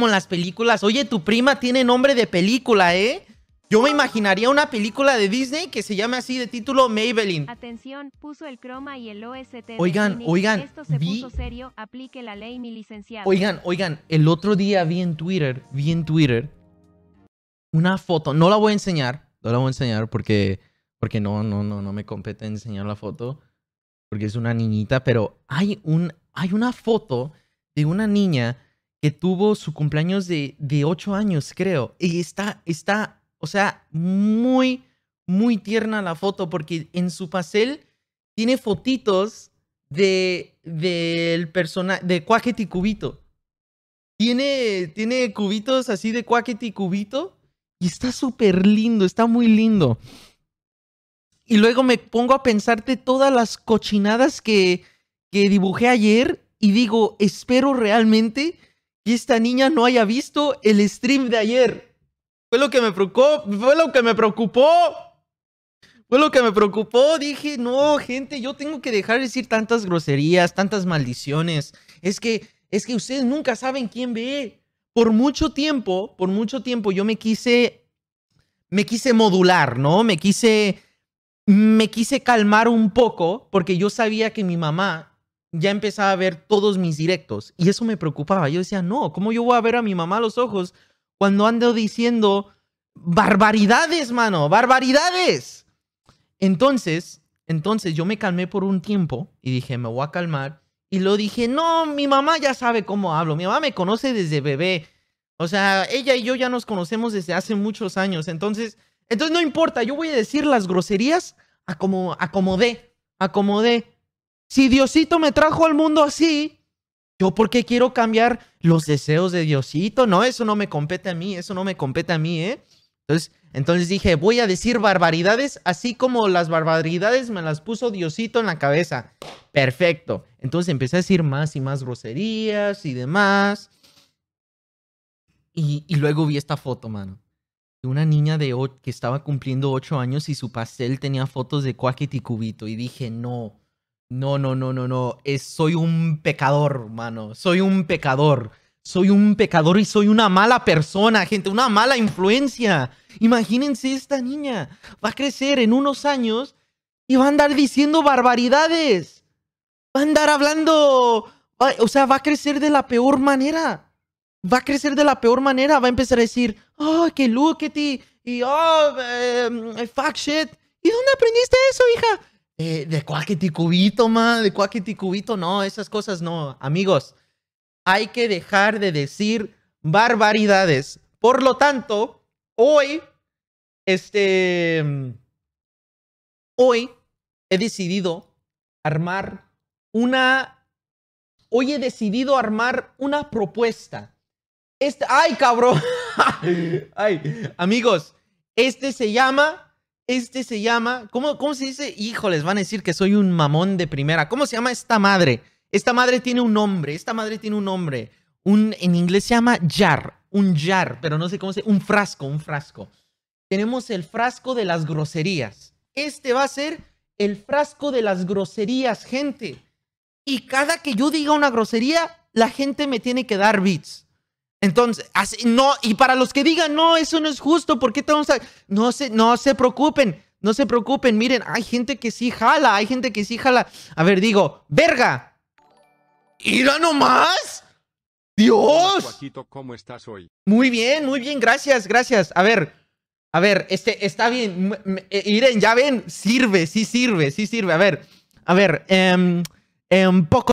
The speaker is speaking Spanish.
como en las películas. Oye, tu prima tiene nombre de película, ¿eh? Yo me imaginaría una película de Disney que se llame así de título Maybelline. Atención, puso el croma y el OST. Oigan, oigan, Esto se vi- puso serio, aplique la ley, mi licenciado. Oigan, oigan, el otro día vi en Twitter, vi en Twitter una foto. No la voy a enseñar, no la voy a enseñar porque, porque no, no, no, no me compete enseñar la foto porque es una niñita, pero hay un, hay una foto de una niña que tuvo su cumpleaños de, de 8 años, creo. Y está, está, o sea, muy, muy tierna la foto porque en su pastel tiene fotitos de del personaje de Quacket y Cubito. Tiene, tiene cubitos así de Quacket y Cubito y está súper lindo, está muy lindo. Y luego me pongo a pensarte todas las cochinadas que, que dibujé ayer y digo, espero realmente que esta niña no haya visto el stream de ayer. Fue lo que me preocupó, fue lo que me preocupó. Fue lo que me preocupó. Dije, no, gente, yo tengo que dejar de decir tantas groserías, tantas maldiciones. Es que, es que ustedes nunca saben quién ve. Por mucho tiempo, por mucho tiempo yo me quise, me quise modular, ¿no? Me quise, me quise calmar un poco porque yo sabía que mi mamá ya empezaba a ver todos mis directos y eso me preocupaba. Yo decía, no, ¿cómo yo voy a ver a mi mamá los ojos cuando ando diciendo barbaridades, mano? Barbaridades. Entonces, entonces yo me calmé por un tiempo y dije, me voy a calmar. Y lo dije, no, mi mamá ya sabe cómo hablo. Mi mamá me conoce desde bebé. O sea, ella y yo ya nos conocemos desde hace muchos años. Entonces, entonces no importa, yo voy a decir las groserías a como, a como dé, a como dé. Si Diosito me trajo al mundo así, ¿yo por qué quiero cambiar los deseos de Diosito? No, eso no me compete a mí, eso no me compete a mí, ¿eh? Entonces, entonces dije, voy a decir barbaridades así como las barbaridades me las puso Diosito en la cabeza. Perfecto. Entonces empecé a decir más y más groserías y demás. Y, y luego vi esta foto, mano. De una niña de que estaba cumpliendo ocho años y su pastel tenía fotos de Quacket y Cubito. Y dije, no, no, no, no, no, no. Es, soy un pecador, mano. Soy un pecador. Soy un pecador y soy una mala persona, gente. Una mala influencia. Imagínense esta niña. Va a crecer en unos años y va a andar diciendo barbaridades. Va a andar hablando. o sea, va a crecer de la peor manera. Va a crecer de la peor manera. Va a empezar a decir, oh, que look at it", Y oh, eh, fuck shit. ¿Y dónde aprendiste eso, hija? Eh, de Quacket y Cubito, man. De Quacket y Cubito. No, esas cosas no. Amigos, hay que dejar de decir barbaridades. Por lo tanto, hoy, este, hoy he decidido armar una, hoy he decidido armar una propuesta. Este, ay, cabrón. ay, amigos, este se llama, este se llama, ¿cómo, ¿cómo se dice? Híjoles, van a decir que soy un mamón de primera. ¿Cómo se llama esta madre? Esta madre tiene un nombre, esta madre tiene un nombre. Un, en inglés se llama jar, un jar, pero no sé cómo se un frasco, un frasco. Tenemos el frasco de las groserías. Este va a ser el frasco de las groserías, gente. Y cada que yo diga una grosería, la gente me tiene que dar bits. Entonces, así, no, y para los que digan, no, eso no es justo, ¿por qué te vamos a...? No se, no se preocupen, no se preocupen, miren, hay gente que sí jala, hay gente que sí jala. A ver, digo, verga. ¡Ira nomás! ¡Dios! Joaquito, ¿cómo estás hoy? Muy bien, muy bien, gracias, gracias. A ver, a ver, este, está bien. Eh, Miren, ya ven, sirve, sí sirve, sí sirve. A ver, a ver, em, poco